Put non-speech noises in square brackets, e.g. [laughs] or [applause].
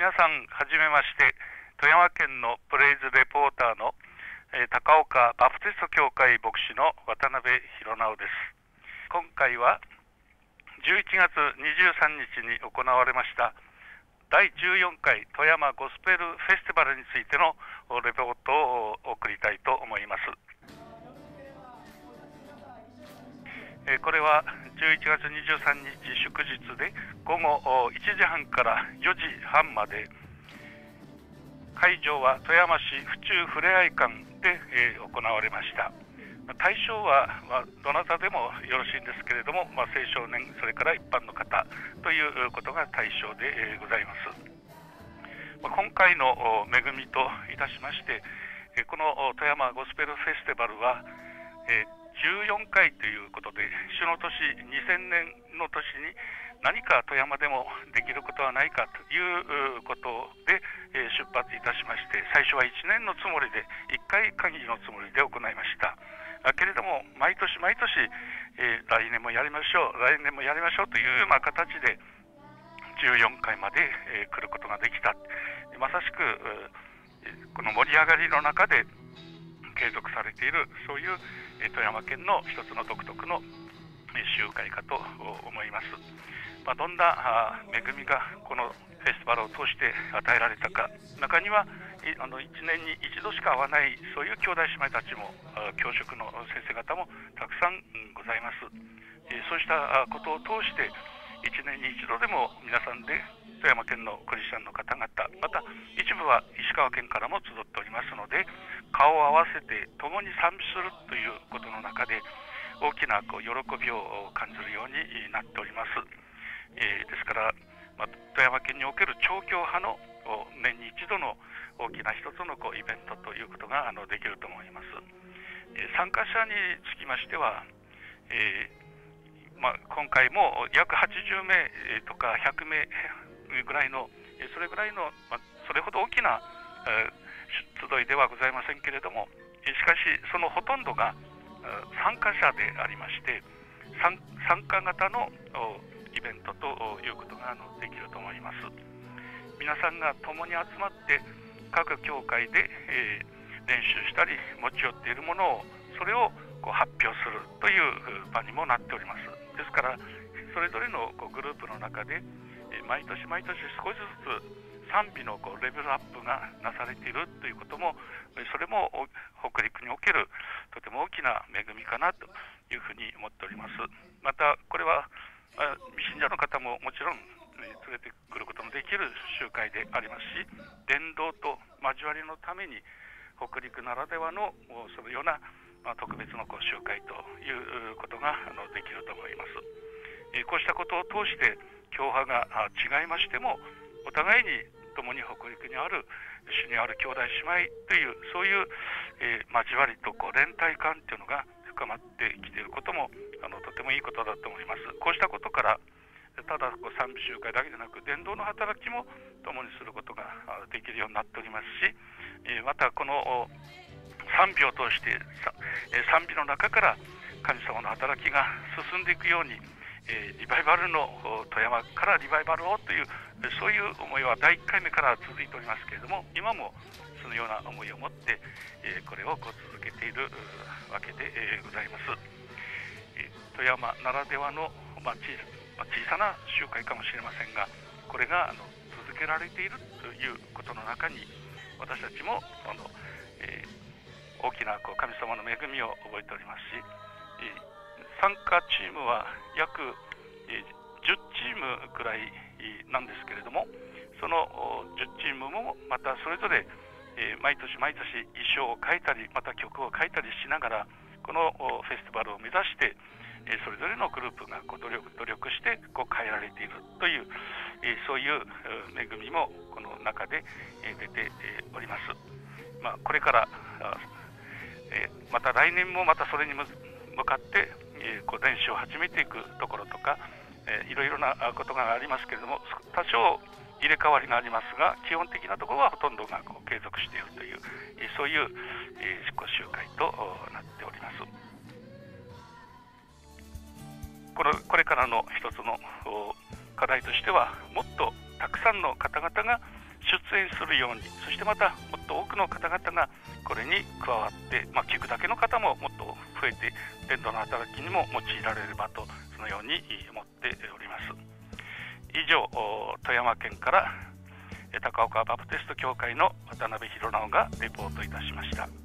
皆さんはじめまして。富山県のプレイズレポーターの、えー、高岡バプテスト教会牧師の渡辺博直です。今回は11月23日に行われました第14回富山ゴスペルフェスティバルについてのレポートを送りたいと思います。これは11月23日祝日で午後1時半から4時半まで会場は富山市府中ふれあい館で、行われました。対象は、どなたでもよろしいんですけれども、まあ、青少年それから一般の方ということが対象で、ございます、今回の恵みといたしましてこの富山ゴスペルフェスティバルは、14回ということで、主の年2000年の年に何か富山でもできることはないかということで、え出発いたしまして、最初は1年のつもりで、1回限りのつもりで行いました。けれども、毎年毎年、え、来年もやりましょう、来年もやりましょうという、ま、形で、14回まで、え、来ることができた。まさしく、この盛り上がりの中で継続されている、そういう富山県の一つの独特の集会かと思います。まあ、どんな恵みがこのフェスティバルを通して与えられたか、中にはあの1年に1度しか会わないそういう兄弟姉妹たちも教職の先生方もたくさんございます。そうしたことを通して1年に一度でも皆さんで富山県のクリスチャンの方々また一部は石川県からも集っておりますので顔を合わせて共に賛美するということの中で大きなこう喜びを感じるようになっております、えー、ですから、まあ、富山県における調教派の年に一度の大きな一つのこうイベントということがあのできると思います、えー、参加者につきましては、えーまあ、今回も約80名とか100名 [laughs] ぐらいの、それぐらいの、まあ、それほど大きな、えー、集いではございませんけれども、しかし、そのほとんどが参加者でありまして、参加型のイベントということができると思います。皆さんが共に集まって各教会で、えー、練習したり持ち寄っているものをそれをこう発表するという場にもなっております。ですからそれぞれのこうグループの中で毎年毎年少しずつ賛美のこうレベルアップがなされているということもそれも北陸におけるとても大きな恵みかなというふうに思っております。またこれは未信者の方ももちろん連れてくることのできる集会でありますし伝道と交わりのために北陸ならではのそのような、まあ特別のこう集会ということがあのできると思います。こうしたことを通して教派が違いましてもお互いに共に北陸にある主にある兄弟姉妹というそういう、えー、交わりとこう連帯感というのが深まってきていることもあのとてもいいことだと思います。こうしたことからただこう賛美集会だけでなく伝道の働きも共にすることができるようになっておりますし、えまたこの賛美を通して賛美の中から神様の働きが進んでいくようにえー、リバイバルの富山からリバイバルをというそういう思いは第1回目から続いておりますけれども今もそのような思いを持って、えー、これをこう続けているわけで、えー、ございます、えー、富山ならではの、まあ、小まあ、小さな集会かもしれませんがこれがあの続けられているということの中に私たちもその、えー、大きなこう神様の恵みを覚えておりますし、参加チームは約10チームくらいなんですけれどもその10チームもまたそれぞれ毎年毎年衣装を変えたりまた曲を変えたりしながらこのフェスティバルを目指してそれぞれのグループが努力努力してこう変えられているというそういう恵みもこの中で出ております。まあ、これからえまた来年もまたそれに向かってえー、こう練習を始めていくところとか、えー、いろいろなことがありますけれども多少入れ替わりがありますが基本的なところはほとんどがこう継続しているという、えー、そういう、えー、執行集会となっております。このこれからの一つの課題としてはもっとたくさんの方々が演するようにそしてまたもっと多くの方々がこれに加わって、まあ、聞くだけの方ももっと増えて伝道の働きにも用いられればとそのように思っております以上富山県から高岡バプテスト教会の渡辺弘直がレポートいたしました。